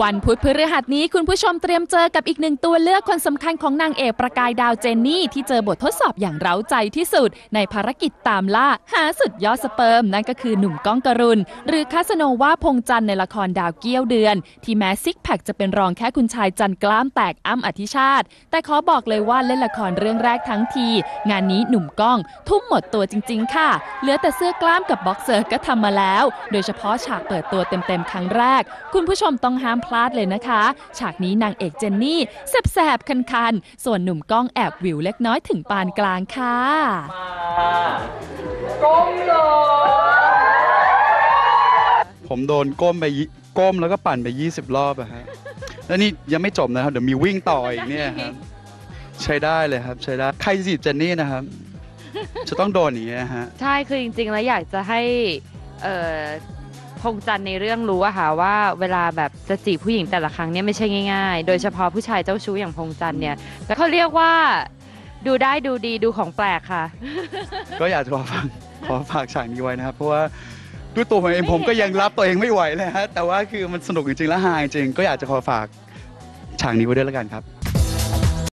วันพุธพฤหัสนี้คุณผู้ชมเตรียมเจอกับอีกหนึ่งตัวเลือกคนสำคัญของนางเอกประกายดาวเจนนี่ ที่เจอบททดสอบอย่างเร้าใจที่สุด ในภารกิจตามล่า หาสุดยอดสเปิร์ม นั่นก็คือหนุ่มก้องกรุณ หรือคาสโนวาพงจันในละครดาวเกี้ยวเดือน ที่แม้ six pack จะเป็นรองแค่คุณชายจันกล้ามแตกอั้มอธิชาติ แต่ขอบอกเลยว่าเล่นละครเรื่องแรกทั้งที งานนี้หนุ่มก้อง ทุ่มหมดตัวจริง ๆ ค่ะ เหลือแต่เสื้อกล้ามกับบ็อกเซอร์ก็ทำมาแล้ว โดยเฉพาะฉากเปิดตัวเต็มๆครั้งแรก คุณผู้ชมต้องห้ามพลาดเลยนะคะ ฉากนี้นางเอกเจนนี่แสบๆ คันๆ ส่วนหนุ่มก้องแอบวิวเล็กน้อยถึงปานกลางค่ะผมโดนก้มไปยิก้มแล้วก็ปั่นไป 20 รอบอะฮะแล้วนี่ยังไม่จบนะครับ เดี๋ยวมีวิ่งต่ออีกเนี่ยครับ ใช้ได้เลยครับ ใช้ได้ ใครจีบเจนนี่นะครับ จะต้องโดนอย่างเงี้ยฮะ ใช่ คือจริงๆ แล้วอยากจะให้เอ่อ พงจันทร์ในเรื่องรู้อะค่ะว่าเวลาแบบจะจีบผู้หญิงแต่ละครั้งเนี่ยไม่ใช่ง่ายๆ โดยเฉพาะผู้ชายเจ้าชู้อย่างพงจันทร์เนี่ยเขาเรียกว่าดูได้ดูดีดูของแปลกค่ะ ก็อยากจะขอฝากขอฝากฉากนี้ไว้นะครับ เพราะว่าด้วยตัวผมเองผมก็ยังรับตัวเองไม่ไหวเลยฮะแต่ว่าคือมันสนุกจริงๆและฮาจริงๆก็อยากจะขอฝากฉากนี้ไว้ด้วยแล้วกันครับ